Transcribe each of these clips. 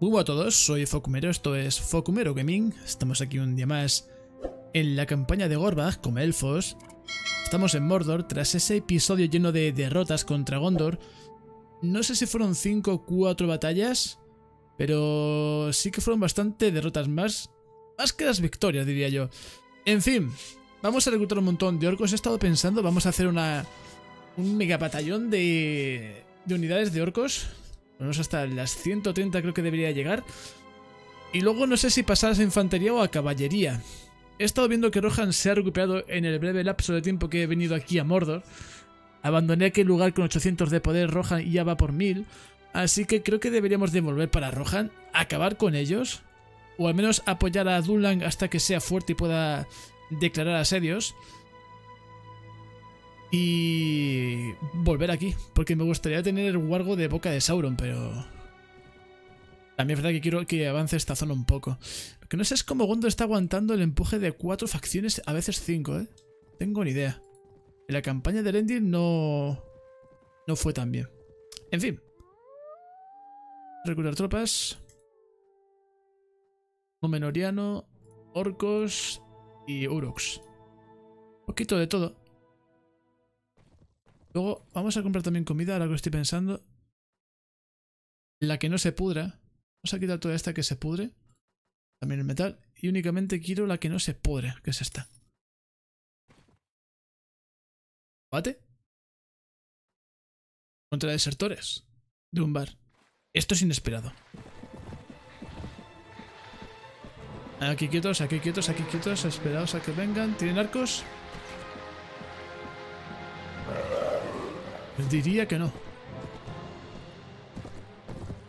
Muy a todos, soy Focumero, esto es Focumero Gaming. Estamos aquí un día más en la campaña de Gorbag como elfos. Estamos en Mordor tras ese episodio lleno de derrotas contra Gondor. No sé si fueron 5 o 4 batallas, pero sí que fueron bastante derrotas más. Más que las victorias, diría yo. En fin, vamos a reclutar un montón de orcos. He estado pensando, vamos a hacer una un mega batallón de, de unidades de orcos. Vamos hasta las 130 creo que debería llegar. Y luego no sé si pasar a infantería o a caballería. He estado viendo que Rohan se ha recuperado en el breve lapso de tiempo que he venido aquí a Mordor. Abandoné aquel lugar con 800 de poder Rohan y ya va por 1000. Así que creo que deberíamos devolver para Rohan, acabar con ellos. O al menos apoyar a Dunlang hasta que sea fuerte y pueda declarar asedios y volver aquí, porque me gustaría tener el Wargo de Boca de Sauron, pero... También es verdad que quiero que avance esta zona un poco. Lo que no sé es cómo Gondo está aguantando el empuje de cuatro facciones, a veces cinco, ¿eh? Tengo ni idea. En la campaña de Elendil no... No fue tan bien. En fin. Reclutar tropas. Momenoriano, orcos y uruks. Un poquito de todo. Luego vamos a comprar también comida, ahora que estoy pensando. La que no se pudra. Vamos a quitar toda esta que se pudre. También el metal. Y únicamente quiero la que no se pudre, que es esta. ¿Bate? Contra desertores. De un bar. Esto es inesperado. Aquí quietos, aquí quietos, aquí quietos. Esperaos a que vengan. ¿Tienen arcos? Diría que no.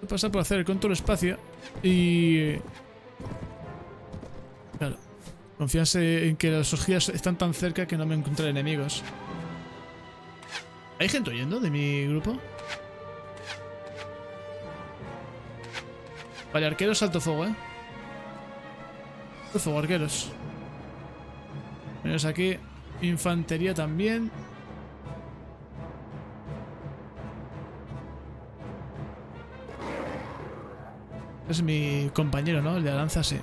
Voy a pasar por hacer el control espacio y... Claro. Confiarse en que las orgías están tan cerca que no me encontraré enemigos. ¿Hay gente oyendo de mi grupo? Vale, arqueros, salto fuego, ¿eh? Salto fuego, arqueros. Menos aquí. Infantería también. Es mi compañero, ¿no? El de la lanza, sí.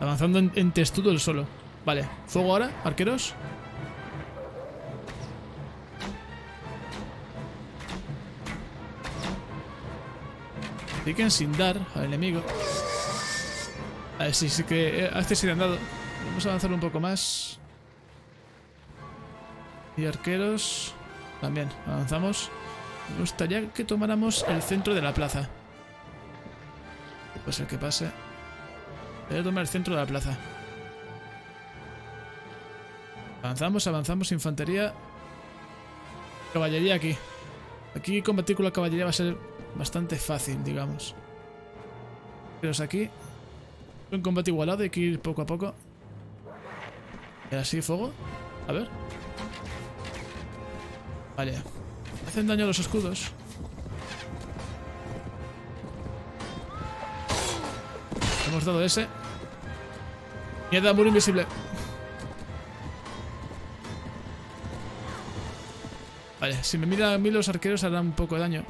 Avanzando en, testudo el solo. Vale, fuego ahora, arqueros. Piquen sin dar al enemigo. A ver, sí, sí que este sí han dado. Vamos a avanzar un poco más. Y arqueros. También, avanzamos. Me gustaría que tomáramos el centro de la plaza. Puede ser que pase. Voy a tomar el centro de la plaza. Avanzamos, avanzamos, infantería. Caballería aquí. Aquí combatir con la caballería va a ser bastante fácil, digamos. Pero es aquí. Un combate igualado, hay que ir poco a poco. Y así, fuego. A ver. Vale. Hacen daño a los escudos. Hemos dado ese. Mierda, muro invisible. Vale, si me miran a mí los arqueros harán un poco de daño.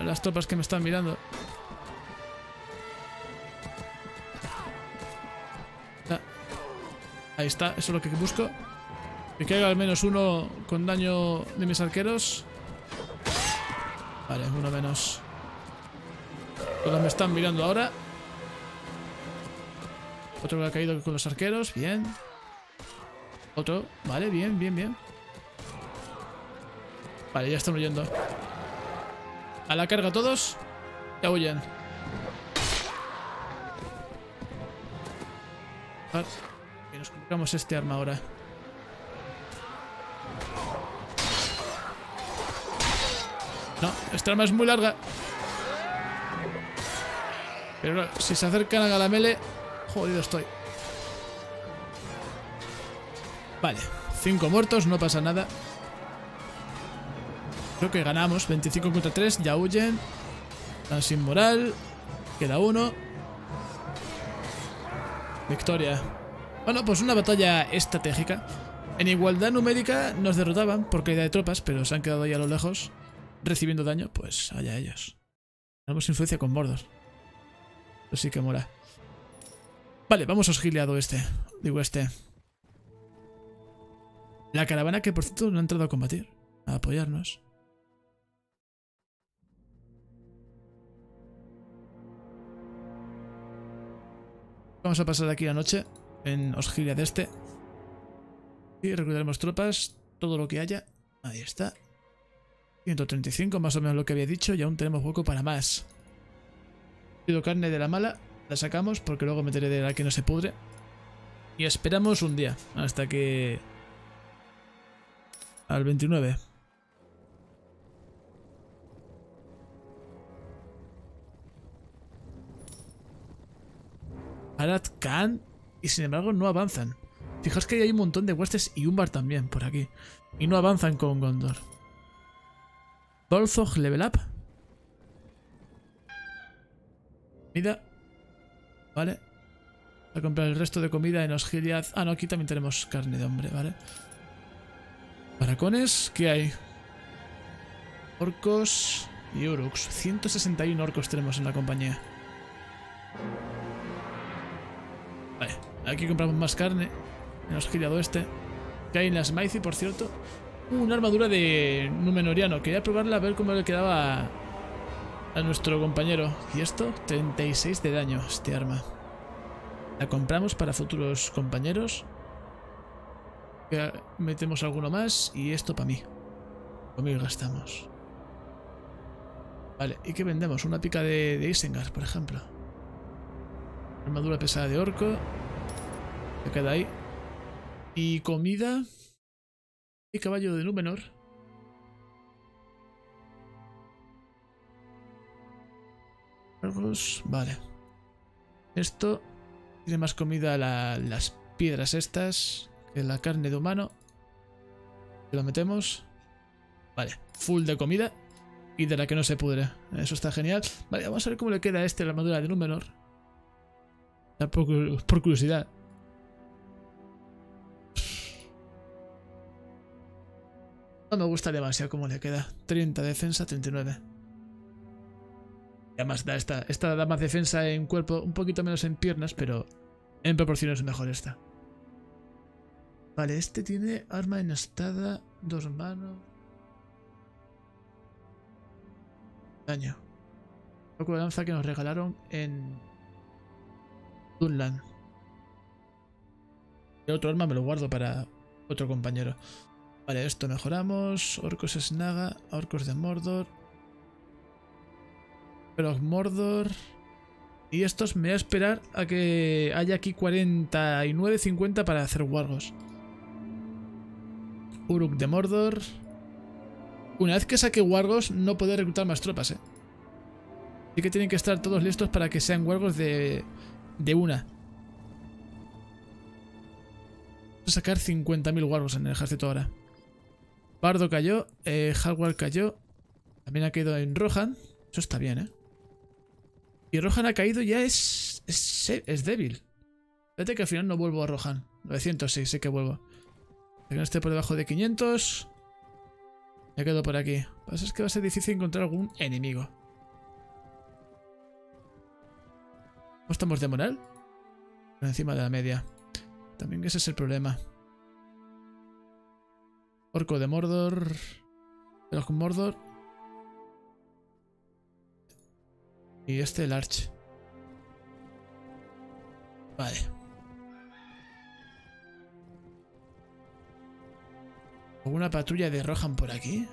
A las tropas que me están mirando. Ah. Ahí está, eso es lo que busco. Que caiga al menos uno con daño de mis arqueros. Vale, uno menos. Todos me están mirando ahora. Otro que ha caído con los arqueros. Bien. Otro. Vale, bien, bien, bien. Vale, ya están huyendo. A la carga todos. Ya huyen. Y nos colocamos este arma ahora. No, esta arma es muy larga. Pero si se acercan a Galamele, Jodido estoy. Vale, cinco muertos, no pasa nada. Creo que ganamos. 25 contra 3, ya huyen. Están sin moral. Queda uno. Victoria. Bueno, pues una batalla estratégica. En igualdad numérica nos derrotaban por caída de tropas, pero se han quedado ahí a lo lejos, recibiendo daño, pues allá ellos. Tenemos influencia con Mordor. Eso sí que mola. Vale, vamos a Osgiliado este. Digo este. La caravana que por cierto no ha entrado a combatir. A apoyarnos. Vamos a pasar aquí la noche en Osgilia de este. Y reclutaremos tropas, todo lo que haya. Ahí está. 135, más o menos lo que había dicho, y aún tenemos hueco para más. Pido carne de la mala, la sacamos porque luego meteré de la que no se pudre. Y esperamos un día, hasta que... Al 29. Arad Khan y sin embargo no avanzan. Fijaos que hay un montón de huestes y un bar también por aquí. Y no avanzan con Gondor. Bolzog level up. Comida. Vale. A comprar el resto de comida en Osgiliath. Ah, no, aquí también tenemos carne de hombre, ¿vale? Paracones, ¿qué hay? Orcos y Uruks. 161 orcos tenemos en la compañía. Vale, aquí compramos más carne. En Osgiliath Oeste. Que hay en las Maizi, por cierto. Una armadura de Númenoriano. Quería probarla a ver cómo le quedaba a nuestro compañero. ¿Y esto? 36 de daño, este arma. La compramos para futuros compañeros. Metemos alguno más y esto para mí. Conmigo gastamos. Vale, ¿y qué vendemos? Una pica de, de Isengard, por ejemplo. Armadura pesada de orco. Se queda ahí. Y comida. Y caballo de Númenor. Vale. Esto tiene más comida las piedras estas que la carne de humano. Lo metemos. Vale, full de comida y de la que no se pudre. Eso está genial. Vale, vamos a ver cómo le queda a este la armadura de Númenor. Por, por curiosidad. No me gusta demasiado cómo le queda. 30 defensa, 39. Además da esta, esta da más defensa en cuerpo, un poquito menos en piernas, pero en proporción es mejor esta. Vale, este tiene arma enestada, dos manos. Daño. Poco de lanza que nos regalaron en Dunland. El otro arma me lo guardo para otro compañero. Vale, esto mejoramos. Orcos Snaga, Orcos de Mordor. Pero Mordor. Y estos me voy a esperar a que haya aquí 49, 50 para hacer wargos. Uruk de Mordor. Una vez que saque wargos, no puedo reclutar más tropas, eh. Así que tienen que estar todos listos para que sean wargos de, de una. Voy a sacar 50.000 wargos en el ejército ahora. Bardo cayó, eh, cayó. También ha caído en Rohan. Eso está bien, ¿eh? Y Rohan ha caído ya es, es, débil. Fíjate que al final no vuelvo a Rohan. 900 sí, sé que vuelvo. Que no esté por debajo de 500. Me quedo por aquí. Lo que pasa es que va a ser difícil encontrar algún enemigo. ¿Cómo estamos de moral? Por encima de la media. También ese es el problema. Orco de Mordor. Pero con Mordor. Y este el Arch. Vale. ¿Alguna patrulla de Rohan por aquí?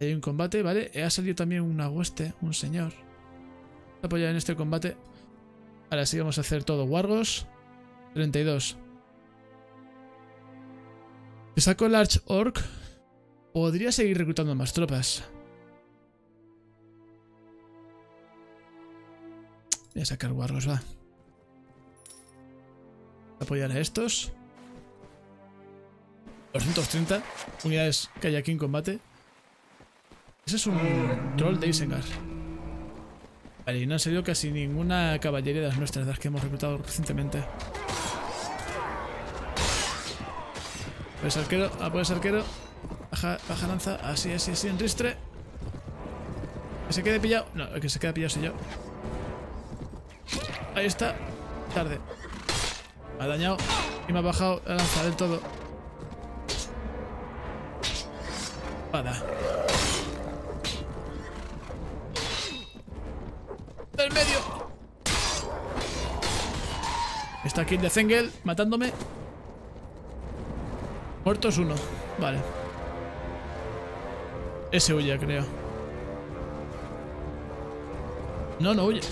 Hay un combate, vale. Ha salido también una hueste, un señor. Apoyar en este combate. Ahora sí vamos a hacer todo. Wargos. 32. Si saco el Arch Orc, podría seguir reclutando más tropas. Voy a sacar guarros, va. Apoyar a estos. 230 unidades que hay aquí en combate. Ese es un troll de Isengard. Vale, y no han salido casi ninguna caballería de las nuestras, de las que hemos reclutado recientemente. Pues arquero, a por ese arquero. Baja, baja lanza, así, así, así, en ristre. Que se quede pillado. No, el que se quede pillado soy yo. Ahí está. Tarde. Me ha dañado y me ha bajado la lanza del todo. Espada. Del medio. Está aquí el de Zengel matándome. Muertos uno. Vale. Ese huye, creo. No, no huye.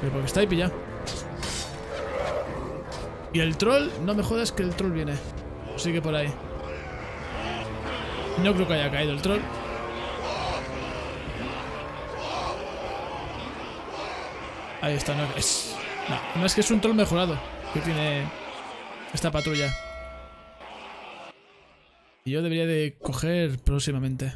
Pero porque está ahí pillado. Y el troll, no me jodas que el troll viene. Sigue por ahí. No creo que haya caído el troll. Ahí está, no es. No, no es que es un troll mejorado que tiene esta patrulla. Y yo debería de coger próximamente.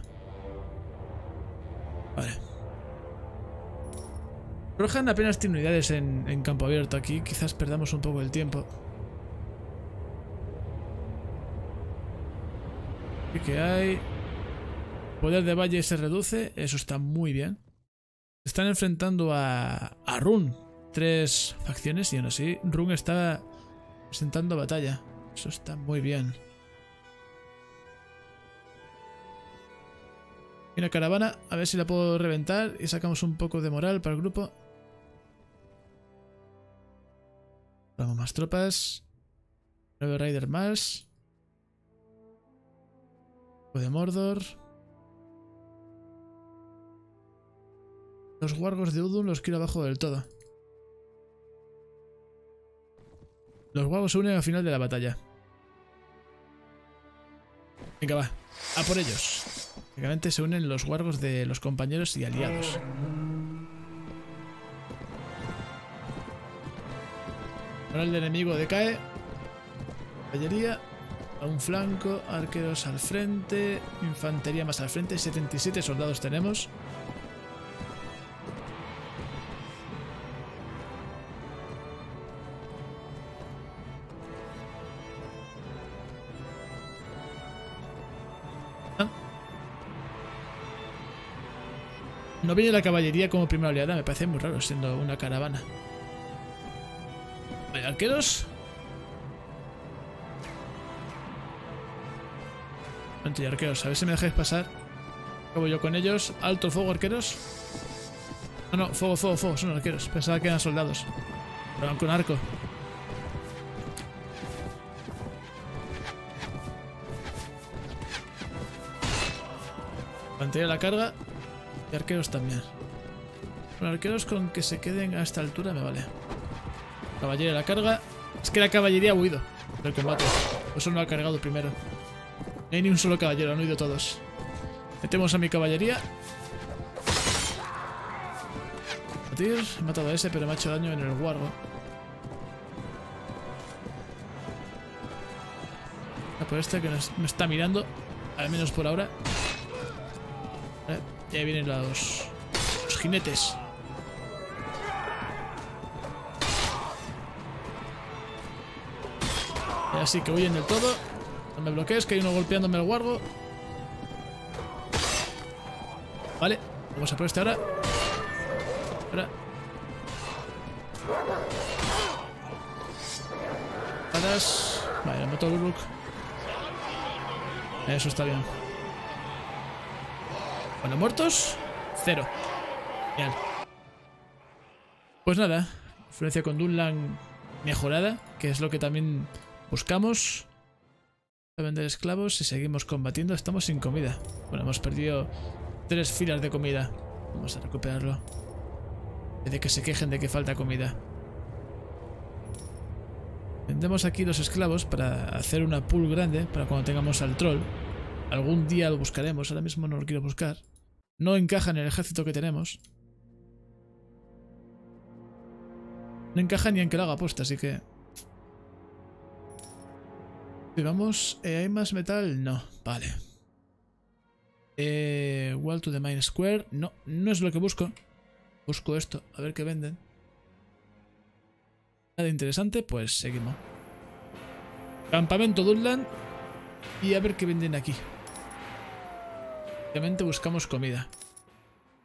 Rohan apenas tiene unidades en, campo abierto aquí. Quizás perdamos un poco el tiempo. ¿Y qué hay? Poder de valle se reduce. Eso está muy bien. Están enfrentando a, a Run. Tres facciones y aún así Run está presentando batalla. Eso está muy bien. Una caravana, a ver si la puedo reventar y sacamos un poco de moral para el grupo. Vamos más tropas. Nueve Rider más. De Mordor. Los guargos de Udun los quiero abajo del todo. Los guargos se unen al final de la batalla. Venga, va. A por ellos. Básicamente se unen los guargos de los compañeros y aliados. Ahora el enemigo decae. Caballería a un flanco, arqueros al frente, infantería más al frente, 77 soldados tenemos. Ah. No viene la caballería como primera oleada, me parece muy raro siendo una caravana. Vale, arqueros. Anti arqueros, a ver si me dejáis pasar. Acabo yo con ellos. Alto fuego, arqueros. No, no, fuego, fuego, fuego. Son arqueros. Pensaba que eran soldados. Pero van con arco. Pantalla la carga. Y arqueros también. Con arqueros con que se queden a esta altura me vale. Caballería la carga. Es que la caballería ha huido del combate. Eso no ha cargado primero. No hay ni un solo caballero, han huido todos. Metemos a mi caballería. He matado a ese, pero me ha hecho daño en el guardo. A por este que me está mirando. Al menos por ahora. Vale, ya vienen los, los jinetes. Así que huyen del todo. No me bloquees, que hay uno golpeándome el guargo. Vale, vamos a por este ahora. Ahora. Patas. Vale, mato el. Eso está bien. Bueno, muertos. Cero. Genial. Pues nada. Influencia con Dunlan mejorada, que es lo que también buscamos. A vender esclavos y seguimos combatiendo. Estamos sin comida. Bueno, hemos perdido tres filas de comida. Vamos a recuperarlo. De que se quejen de que falta comida. Vendemos aquí los esclavos para hacer una pool grande para cuando tengamos al troll. Algún día lo buscaremos, ahora mismo no lo quiero buscar. No encaja en el ejército que tenemos. No encaja ni en que lo haga apuesta, así que... Vamos, eh, ¿hay más metal? No, vale. Eh, wall to the Main Square. No, no es lo que busco. Busco esto, a ver qué venden. Nada interesante, pues seguimos. Campamento Dunland. Y a ver qué venden aquí. Obviamente buscamos comida.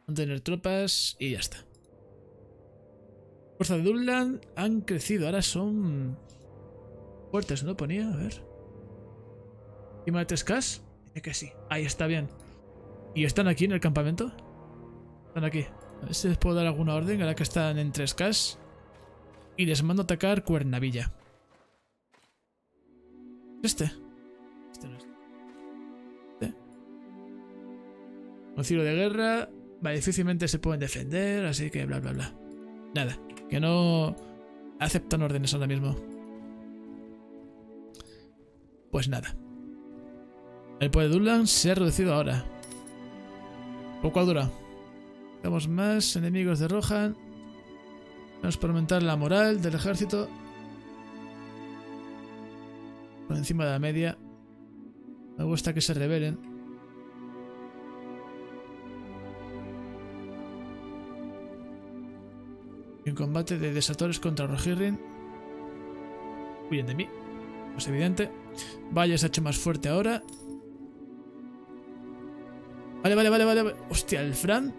Mantener tropas y ya está. Fuerza de Dunland han crecido, ahora son fuertes, ¿no? Ponía, a ver. ¿Encima de 3K? Dice que sí. Ahí está bien. ¿Y están aquí en el campamento? Están aquí. A ver si les puedo dar alguna orden ahora que están en 3K. Y les mando a atacar Cuernavilla. ¿Este? Este no es. Este. Concilio de guerra. Va, difícilmente se pueden defender, así que bla bla bla. Nada, que no aceptan órdenes ahora mismo. Pues nada. El poder de Dunland se ha reducido ahora. Poco dura. Tenemos más enemigos de Rohan. Vamos para aumentar la moral del ejército. Por encima de la media. Me gusta que se rebelen. En combate de desatores contra Rohirrim. Huyen de mí. Es evidente. Vaya, se ha hecho más fuerte ahora. Vale, vale, vale, vale. Hostia, el Fran.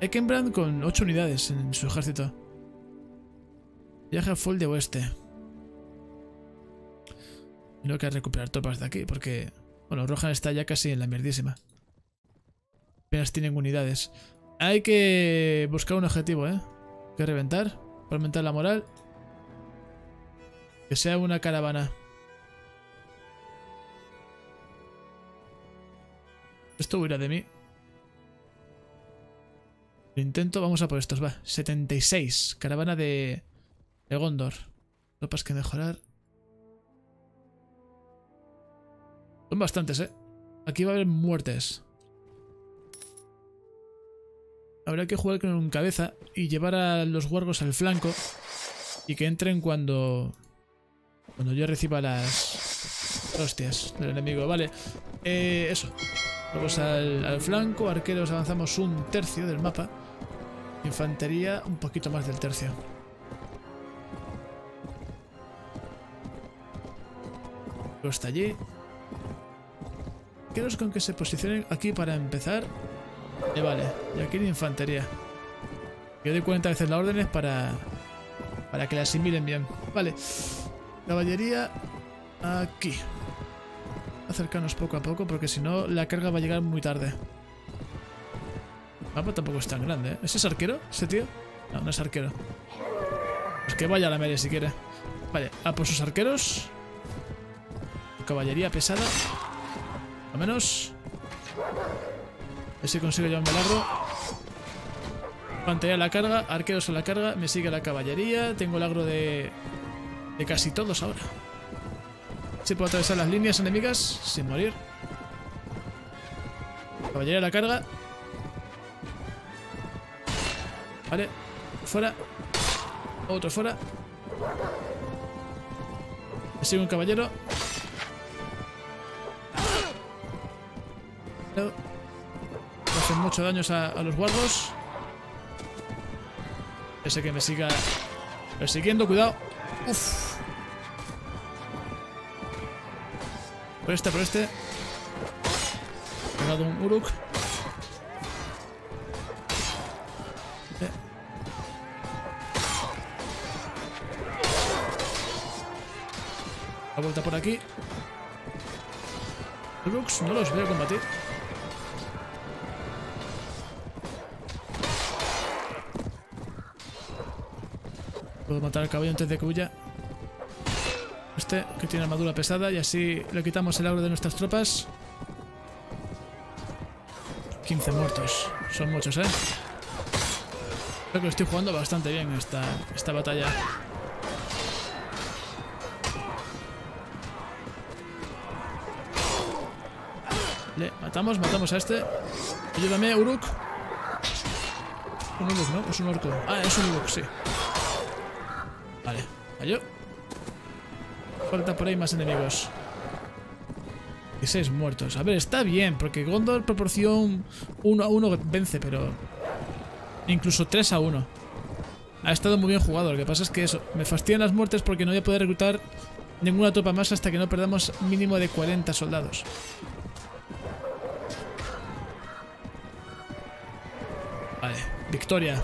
Ekenbrand con 8 unidades en su ejército. Viaje full de oeste. Tengo que recuperar tropas de aquí porque... Bueno, Rohan está ya casi en la mierdísima. Apenas tienen unidades. Hay que buscar un objetivo, ¿eh? Que reventar. Para aumentar la moral. Que sea una caravana. Esto huirá de mí. Intento, vamos a por estos, va. 76. Caravana de, de Gondor. Tropas que mejorar. Son bastantes, ¿eh? Aquí va a haber muertes. Habrá que jugar con cabeza y llevar a los guargos al flanco y que entren cuando cuando yo reciba las hostias del enemigo. Vale, eh, eso. Vamos al, al flanco, arqueros avanzamos un tercio del mapa. Infantería un poquito más del tercio. Está allí. Quedaos con que se posicionen aquí para empezar. Y vale, y aquí en infantería. Yo doy 40 veces las órdenes para, para que la asimilen bien. Vale, caballería aquí. Acercarnos poco a poco porque si no la carga va a llegar muy tarde. El mapa tampoco es tan grande, ¿eh? ¿Ese es arquero? ¿Ese tío? No, no es arquero. Pues que vaya a la media si quiere. Vale, a por sus arqueros. Caballería pesada. Al menos. A ver si consigo llevarme largo. Pantalla a la carga, arqueros a la carga, me sigue la caballería. Tengo el agro de, de casi todos ahora. Si puedo atravesar las líneas enemigas sin morir. Caballería a la carga. Vale. Fuera. Otro fuera. Me sigue un caballero. Hacen mucho daño a, a los guardos. Ese que me siga persiguiendo, cuidado. Uf. Por este, por este. He dado un Uruk. La vuelta por aquí. Uruks, no los veo combatir. Puedo matar al caballo antes de que huya. Este, que tiene armadura pesada, y así le quitamos el agro de nuestras tropas. 15 muertos. Son muchos, ¿eh? Creo que estoy jugando bastante bien esta, esta batalla. Le matamos, matamos a este. Ayúdame, Uruk. Un Uruk, ¿no? Es un orco. Ah, es un Uruk, sí. Vale, cayó. Falta por ahí más enemigos. 16 muertos. A ver, está bien, porque Gondor proporción 1 a 1 vence, pero... Incluso 3 a 1. Ha estado muy bien jugado, lo que pasa es que eso, me fastidian las muertes porque no voy a poder reclutar ninguna tropa más hasta que no perdamos mínimo de 40 soldados. Vale, victoria.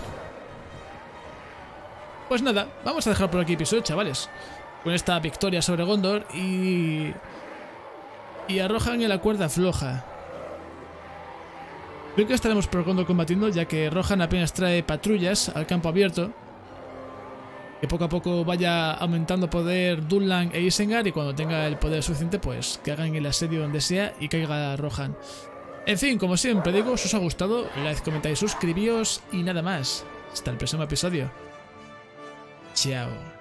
Pues nada, vamos a dejar por aquí episodio, chavales. Con esta victoria sobre Gondor y... Y arrojan en la cuerda floja. Creo que estaremos por Gondor combatiendo, ya que Rohan apenas trae patrullas al campo abierto. Que poco a poco vaya aumentando poder Dunland e Isengard y cuando tenga el poder suficiente, pues que hagan el asedio donde sea y caiga Rohan. En fin, como siempre digo, si os ha gustado, like, comentáis, suscribíos y nada más. Hasta el próximo episodio. Chao.